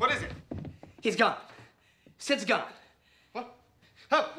What is it? He's gone. Sid's gone. What? Oh,